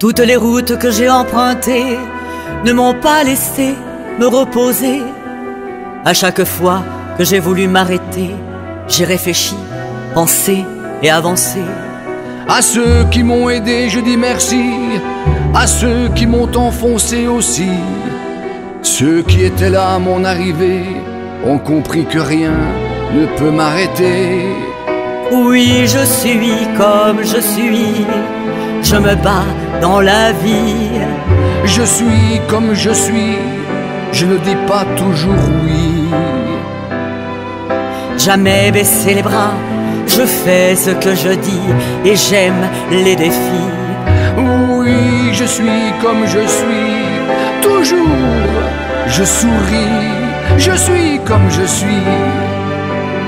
Toutes les routes que j'ai empruntées ne m'ont pas laissé me reposer. À chaque fois que j'ai voulu m'arrêter, j'ai réfléchi, pensé et avancé. À ceux qui m'ont aidé, je dis merci. À ceux qui m'ont enfoncé aussi. Ceux qui étaient là à mon arrivée ont compris que rien ne peut m'arrêter. Oui, je suis comme je suis. Je me bats dans la vie. Je suis comme je suis. Je ne dis pas toujours oui. Jamais baisser les bras. Je fais ce que je dis et j'aime les défis. Oui, je suis comme je suis. Toujours, je souris. Je suis comme je suis.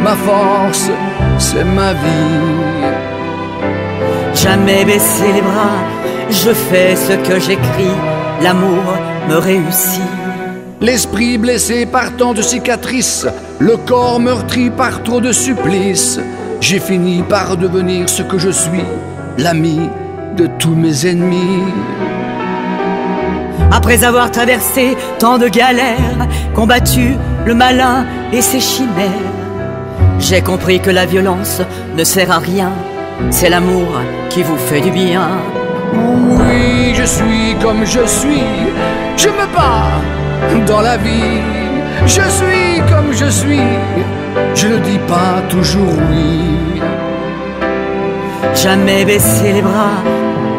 Ma force, c'est ma vie. Jamais baisser les bras, je fais ce que j'écris, l'amour me réussit. L'esprit blessé par tant de cicatrices, le corps meurtri par trop de supplices, j'ai fini par devenir ce que je suis, l'ami de tous mes ennemis. Après avoir traversé tant de galères, combattu le malin et ses chimères, j'ai compris que la violence ne sert à rien, c'est l'amour qui vous fait du bien. Oui, je suis comme je suis, je me bats dans la vie. Je suis comme je suis, je ne dis pas toujours oui. Jamais baisser les bras,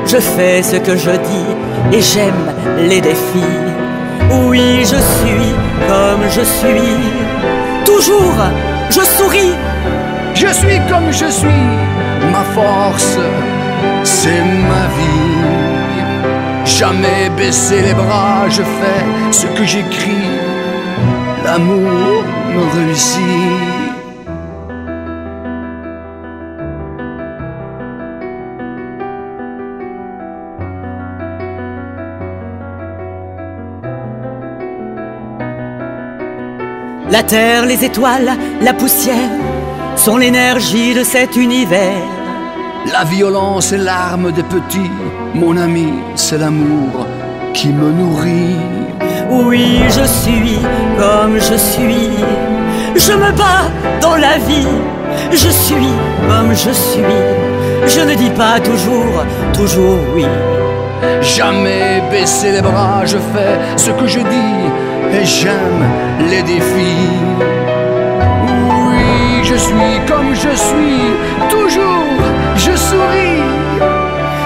je fais ce que je dis et j'aime les défis. Oui, je suis comme je suis, toujours je souris. Je suis comme je suis, ma force, c'est ma vie. Jamais baisser les bras, je fais ce que j'écris. L'amour me réussit. La terre, les étoiles, la poussière sont l'énergie de cet univers. La violence et l'arme des petits, mon ami, c'est l'amour qui me nourrit. Oui, je suis comme je suis. Je me bats dans la vie. Je suis comme je suis. Je ne dis pas toujours, toujours oui. Jamais baisser les bras, je fais ce que je dis et j'aime les défis. Je suis comme je suis, toujours je souris.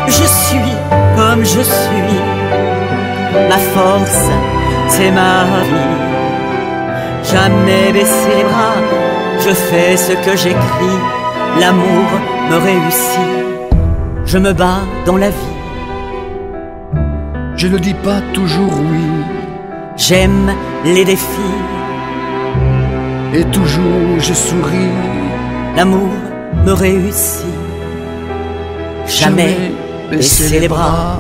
Je suis comme je suis. Ma force, c'est ma vie. Jamais baisser les bras, je fais ce que j'écris. L'amour me réussit. Je me bats dans la vie. Je ne dis pas toujours oui. J'aime les défis. Et toujours je souris. L'amour me réussit. Jamais, baisser les bras.